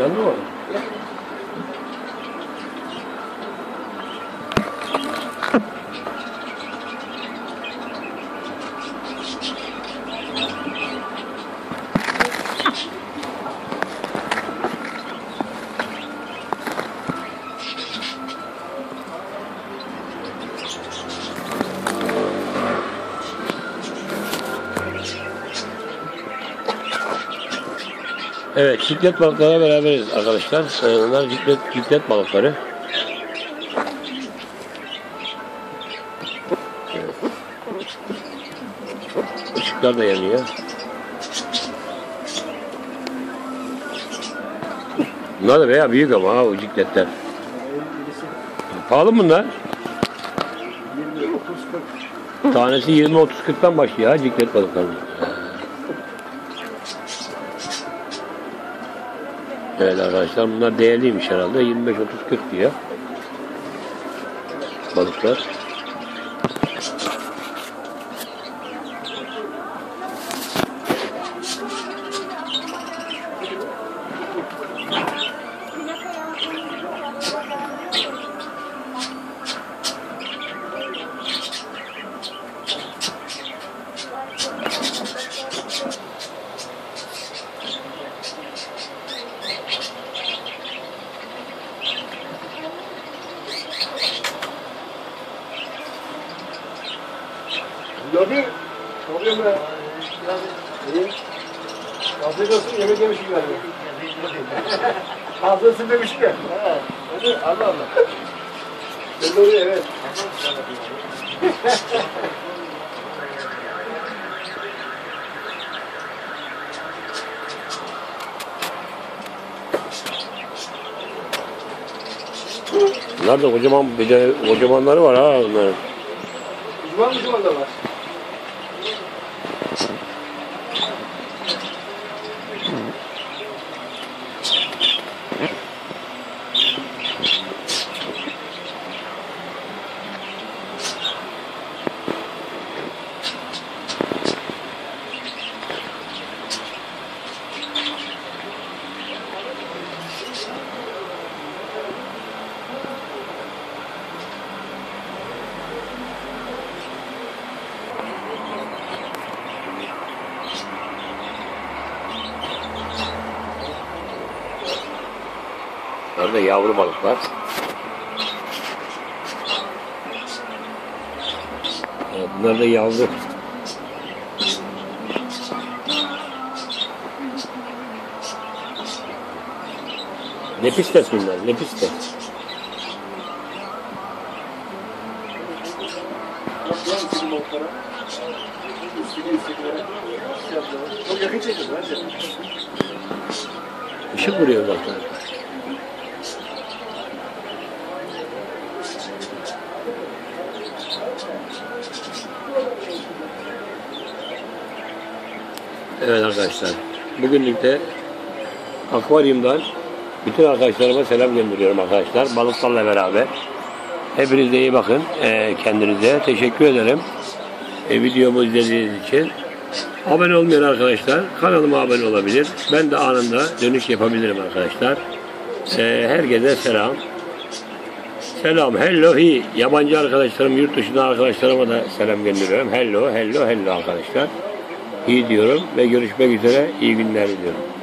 Yandı mı? Evet, ciklet balıklarla beraberiz arkadaşlar. Ee, Bunlar ciklet, ciklet balıkları. Evet. Işıklar da yanıyor. Bunlar da veya büyük ama ha o cikletler. Pahalı mı bunlar? 20, 30, 40. Tanesi 20-30-40'tan başlıyor ha ciklet balıklarının. Evet arkadaşlar bunlar değerliymiş herhalde. 25-30-40 diyor. Balıklar. Lobi. Oluyor mu? İyi. Afiyet olsun yemek yemişim galiba. Ağzını demişim ya. Evet. Hadi Allah Allah. Ben de oraya evet. Bunlar da kocaman bir de kocamanları var ha bunların. Şu anda var? Bunlar da yavru balıklar. Evet, bunlar da yavru. Lepistes bunlar, lepistes. Yaptılar mı sizin Evet arkadaşlar. Bugünlük de akvaryumdan bütün arkadaşlarıma selam gönderiyorum arkadaşlar. Balıklarla beraber. Hepiniz de iyi bakın eee, kendinize. Teşekkür ederim. E, videomu izlediğiniz için. Abone olmayan arkadaşlar kanalıma abone olabilir. Ben de anında dönüş yapabilirim arkadaşlar. Ee, herkese selam. Selam, hello, hi. Yabancı arkadaşlarım, yurt dışında arkadaşlarıma da selam gönderiyorum. Hello, hello, hello arkadaşlar. İyi diyorum ve görüşmek üzere. İyi günler diliyorum.